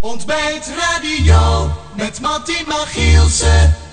Ontbijt Radio met Martin Magielsen.